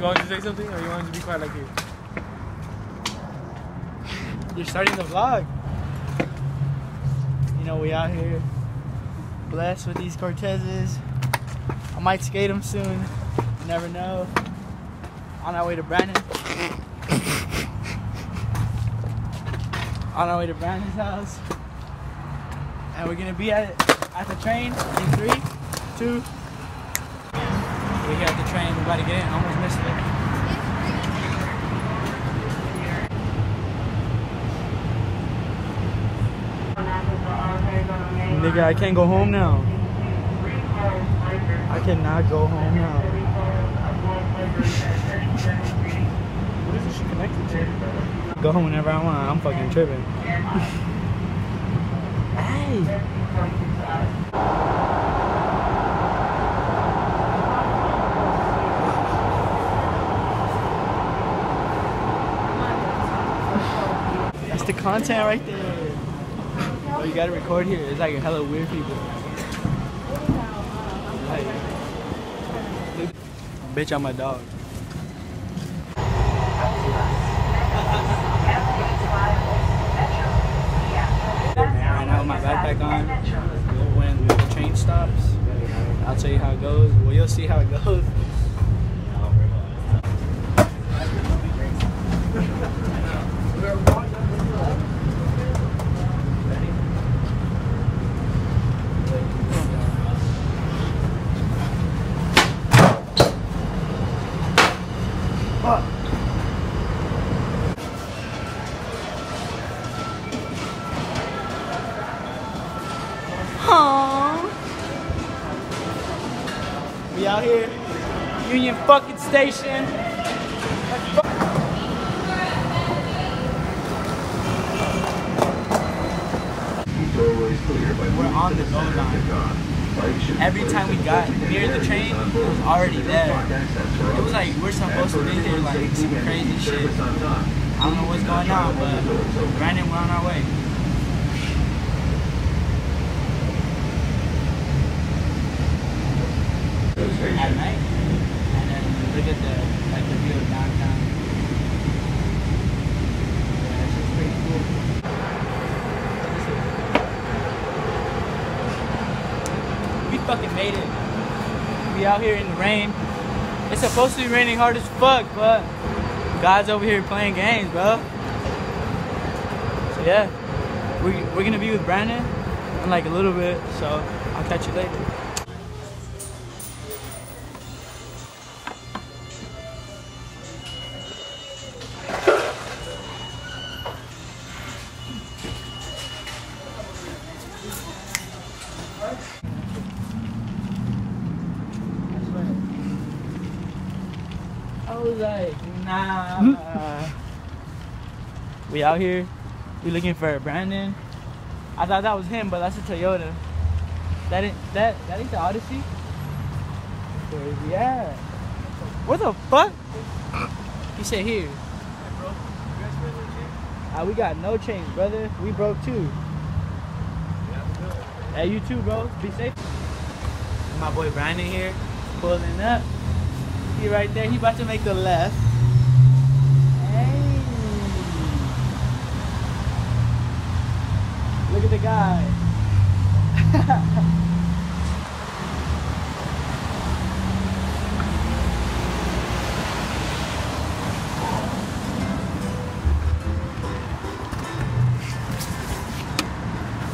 You want to say something or you want to be quiet like you? You're starting the vlog. You know, we out here blessed with these Cortezes. I might skate them soon. You never know. On our way to Brandon. On our way to Brandon's house. And we're gonna be at at the train in three, two. We're here the train. We're about to get in. Almost missed it. Nigga, I can't go home now. I cannot go home now. What is this shit connected to? Go home whenever I want. I'm fucking tripping. hey. The content right there. Oh, you gotta record here. It's like hella weird people. Like, bitch, I'm a dog. My backpack on. When the train stops, I'll tell you how it goes. Well, you'll see how it goes. Station. We're on the goal line. Every time we got near the train, it was already there. It was like we're supposed to be here, like some crazy shit. I don't know what's going on, but Brandon, we're on our way. at night, look at the like the view of downtown. We fucking made it. We out here in the rain. It's supposed to be raining hard as fuck, but God's over here playing games, bro. So yeah, we we're gonna be with Brandon in like a little bit. So I'll catch you later. Was like, nah. we out here. We looking for Brandon. I thought that was him, but that's a Toyota. That ain't that that ain't the Odyssey. Where is he at? What the fuck? He said here. Ah, we got no change, brother. We broke too. Hey, you too, bro. Be safe. My boy Brandon here, pulling up. He right there. He about to make the left. Hey. Look at the guy.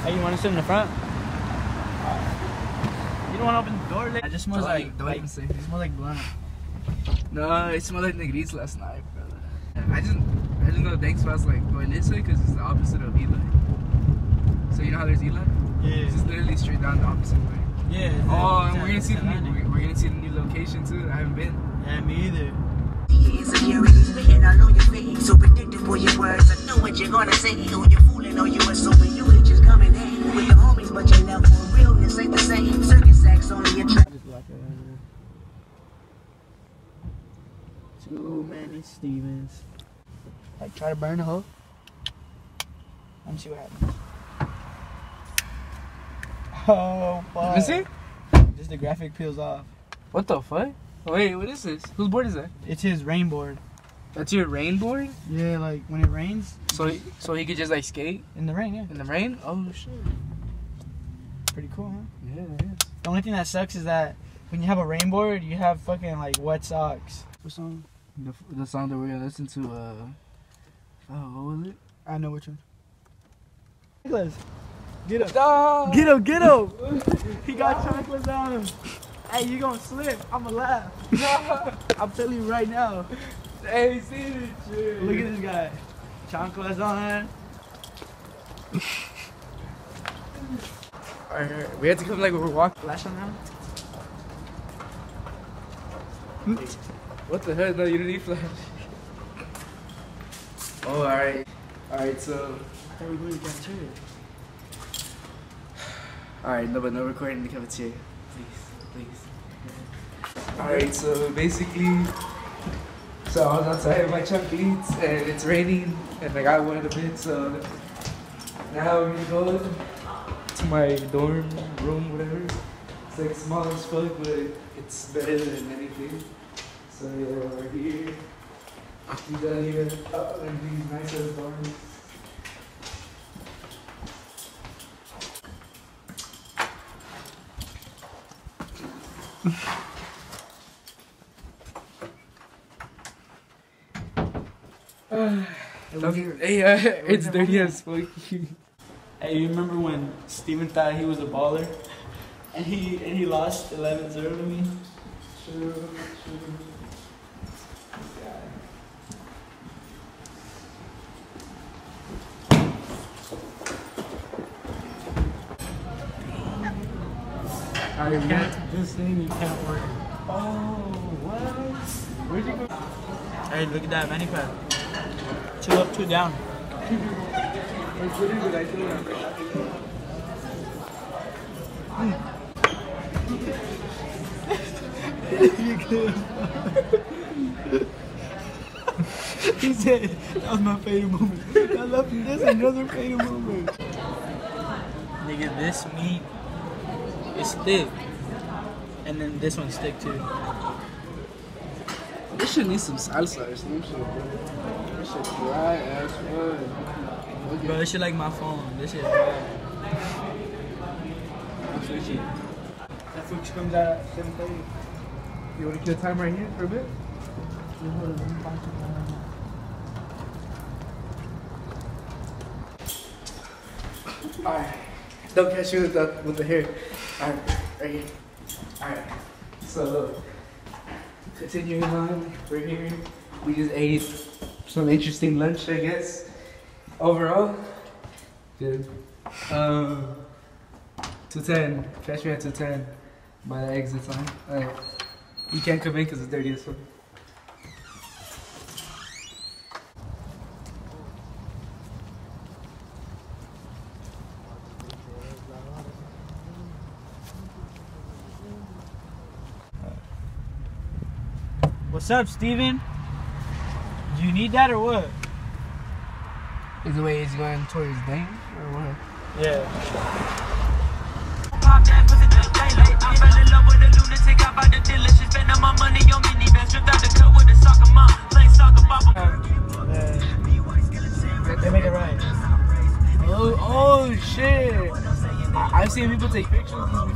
hey, you want to sit in the front? You don't want to open the door? It just smells like, like even it smells like blunt. No, it smelled like negris last night, brother. I just, I just know Dank smells like going this way because it's the opposite of Eli. So you know how there's Eli? Yeah. It's just literally straight down the opposite way. Yeah. it's Oh, a- and we're gonna see the new, we're, we're gonna see the new location too. I haven't been. Yeah, me either. Insecurity spitting all on your face. So predictable your words. I know what you're gonna say. Who you fooling or you assuming you ain't just coming in with your homies, but your love for realness ain't the same. Circus acts only attract. Just uh, block it right there. Too many Stevens. Like try to burn the hole. Let me see what happens. Oh fuck. Let me see. Just the graphic peels off. What the fuck? Wait, what is this? Whose board is that? It's his rain board. That's your rain board? Yeah, like when it rains So he, so he could just like skate in the rain. Yeah, in the rain? Oh shit. pretty cool, huh? Yeah, it is. The only thing that sucks is that when you have a rain board, you have fucking like wet socks. What song? The, the song that we're gonna listen to, uh oh, what was it? I know which one. Nicholas, get up. No! Get up, get up. he got chocolates on him. Hey, you gonna slip. I'ma laugh. I'm telling you right now. Hey, see this shit. Look at this guy. Chocolates on. Alright, we had to come like we're walking. Flash on now. What the hell? No, you didn't need flash. Oh, alright. Alright, so. I thought we go, you got two. Alright, no, but no recording in the cafeteria. Please, please. Alright, so basically. So I was outside of my eats and it's raining and I got wet a bit, so. Now we're gonna go to my dorm room, whatever. It's like small as fuck, but it's better than anything. So yeah, we're here. We got here uh, in these nice ass dorms. Hey, uh, it's dirty as fuck. Hey, you remember when Steven thought he was a baller? And he and he lost 11-0 to me? True, true. I can't. This thing you can't work. Oh, what? Where'd you go? Hey, look at that manny pad. Two up, two down. he said that was my favorite moment. I love you. That's another favorite moment. Nigga, this meat is thick. And then this one's thick too. This shit needs some salsa or some shit, bro. This shit dry as fuck. Look Bro, at this shit like my phone. This shit dry. That food comes out at 7.30. You wanna kill time right here for a bit? Alright. Don't catch you with the with the hair. Alright, right here. Alright. So continuing on, we're here. We just ate some interesting lunch, I guess. Overall, good. Um, 210. Catch me at 210 by the exit sign. Alright. You can't come in because it's dirty as fuck. What's up, Steven? Do you need that or what? Is the way he's going towards Dane or what? Yeah. Pop that pussy to daylight. I fell in love with a lunatic. I bought the dealer. She spending my money on minivans. Stripped out the cut with a soccer mom. Playing soccer ball. They make it right. Oh, oh shit! I've seen people take pictures of this before.